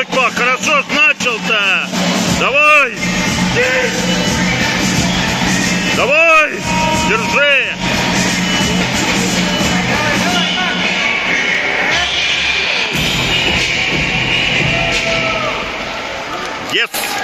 Чекба, хорошо ж начал-то. Давай. Давай. Держи. Yes.